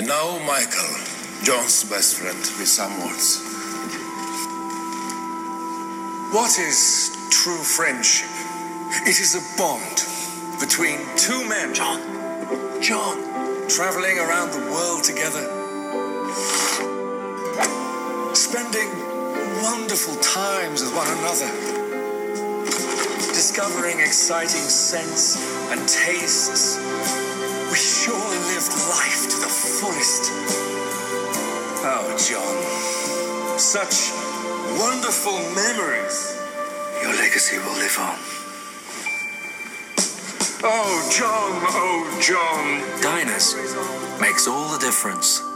And now, Michael, John's best friend, with some words. What is true friendship? It is a bond between two men. John. John. Traveling around the world together. Spending wonderful times with one another. Discovering exciting scents and tastes. Fullest. Oh, John. Such wonderful memories. Your legacy will live on. Oh, John, oh, John. Diners makes all the difference.